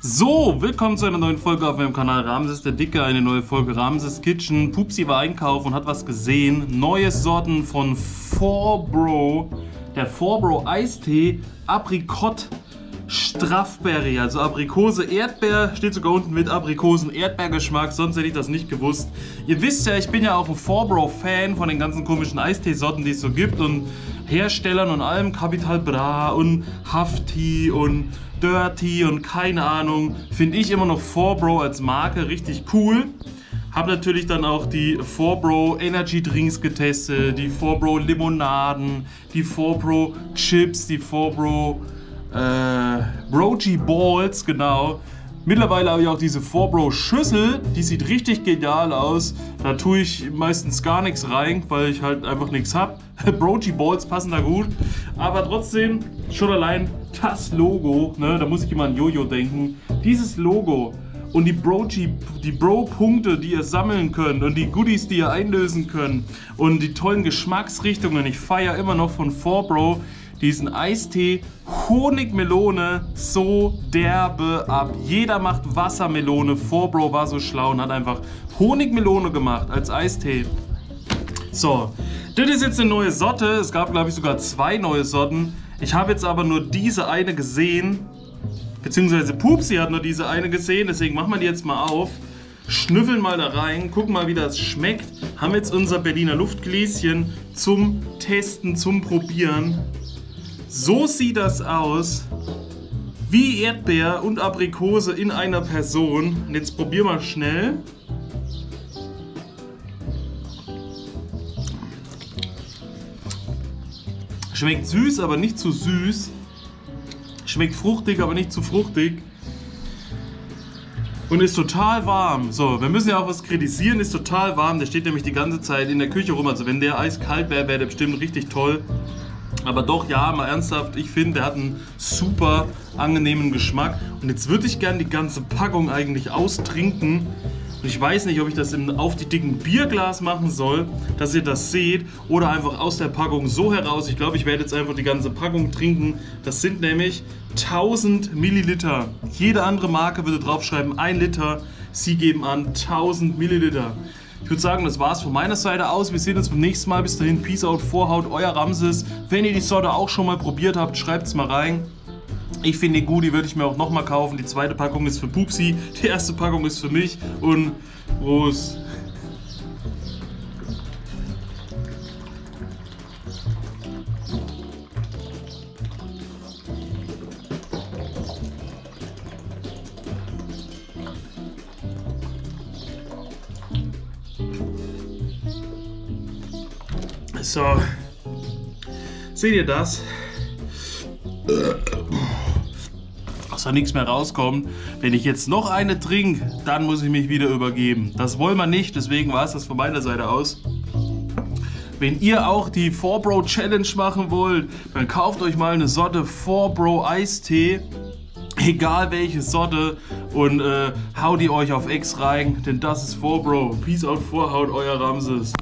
So, willkommen zu einer neuen Folge auf meinem Kanal Ramses der Dicke, eine neue Folge Ramses Kitchen. Pupsi war einkaufen und hat was gesehen. Neue Sorten von 4Bro, der 4Bro Eistee, Aprikot Straffberry, also Aprikose, Erdbeer, steht sogar unten mit Aprikosen, Erdbeergeschmack, sonst hätte ich das nicht gewusst. Ihr wisst ja, ich bin ja auch ein 4Bro-Fan von den ganzen komischen Eisteesorten, die es so gibt und Herstellern und allem, Capital Bra und Hafti und Dirty und keine Ahnung, finde ich immer noch 4Bro als Marke richtig cool. Habe natürlich dann auch die 4Bro Energy Drinks getestet, die 4Bro Limonaden, die 4Bro Chips, die 4Bro äh, Brogy Balls, genau. Mittlerweile habe ich auch diese 4Bro Schüssel, die sieht richtig genial aus. Da tue ich meistens gar nichts rein, weil ich halt einfach nichts habe. Brogy Balls passen da gut. Aber trotzdem, schon allein das Logo, ne, da muss ich immer an Jojo denken. Dieses Logo und die Brogy, die Bro-Punkte, die ihr sammeln könnt und die Goodies, die ihr einlösen könnt und die tollen Geschmacksrichtungen. Ich feiere immer noch von 4Bro diesen Eistee Honigmelone so derbe ab. Jeder macht Wassermelone. 4Bro war so schlau und hat einfach Honigmelone gemacht als Eistee. So, das ist jetzt eine neue Sorte. Es gab, glaube ich, sogar zwei neue Sorten. Ich habe jetzt aber nur diese eine gesehen. Beziehungsweise Pupsi hat nur diese eine gesehen. Deswegen machen wir die jetzt mal auf. Schnüffeln mal da rein. Gucken mal, wie das schmeckt. Haben jetzt unser Berliner Luftgläschen zum Testen, zum Probieren. So sieht das aus. Wie Erdbeer und Aprikose in einer Person. Und jetzt probier mal schnell. Schmeckt süß, aber nicht zu süß. Schmeckt fruchtig, aber nicht zu fruchtig. Und ist total warm. So, wir müssen ja auch was kritisieren, ist total warm. Der steht nämlich die ganze Zeit in der Küche rum. Also wenn der eiskalt wäre, wäre der bestimmt richtig toll. Aber doch, ja, mal ernsthaft, ich finde, der hat einen super angenehmen Geschmack. Und jetzt würde ich gerne die ganze Packung eigentlich austrinken. Und ich weiß nicht, ob ich das in, auf die dicken Bierglas machen soll, dass ihr das seht, oder einfach aus der Packung so heraus. Ich glaube, ich werde jetzt einfach die ganze Packung trinken. Das sind nämlich 1000 Milliliter. Jede andere Marke würde draufschreiben 1 Liter. Sie geben an 1000 Milliliter. Ich würde sagen, das war's von meiner Seite aus. Wir sehen uns beim nächsten Mal. Bis dahin, Peace out, Vorhaut, euer Ramses. Wenn ihr die Sorte auch schon mal probiert habt, schreibt es mal rein. Ich finde die gut, die würde ich mir auch nochmal kaufen. Die zweite Packung ist für Pupsi, die erste Packung ist für mich und Prost. So, seht ihr das? Dass da nichts mehr rauskommt. Wenn ich jetzt noch eine trinke, dann muss ich mich wieder übergeben. Das wollen wir nicht, deswegen war es das von meiner Seite aus. Wenn ihr auch die 4Bro Challenge machen wollt, dann kauft euch mal eine Sorte 4Bro Eistee. Egal welche Sorte und äh, haut die euch auf X rein, denn das ist 4Bro. Peace out, Vorhaut, euer Ramses.